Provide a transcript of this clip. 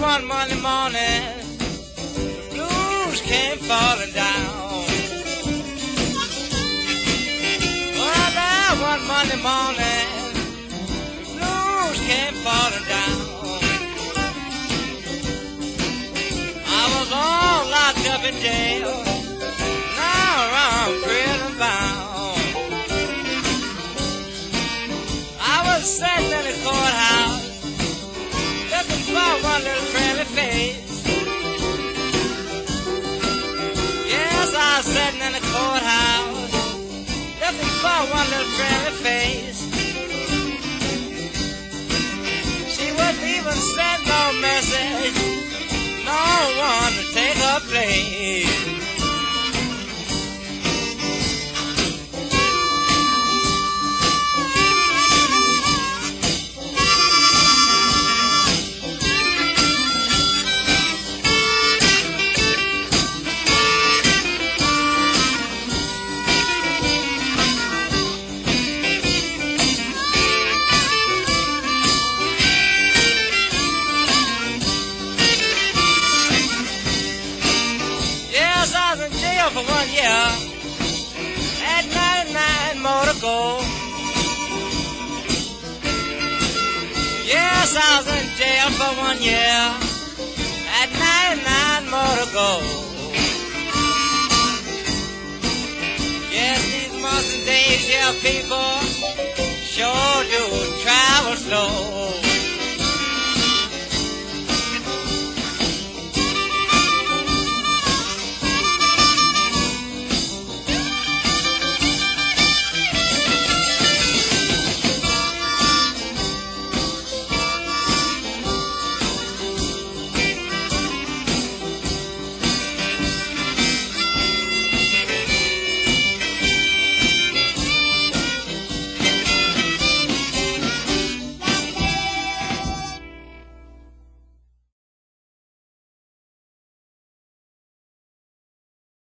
one Monday morning, the blues came falling down. Well, there one Monday morning, the blues came falling down. I was all locked up in jail. Now I'm prison bound. I was sent in the court one little friendly face. Yes, I was sitting in the courthouse, looking for one little friendly was for one year. Had 99 more to go. Yes, I was in jail for one year. Had 99 more to go. Yes, these modern days, yeah, people sure do travel slow.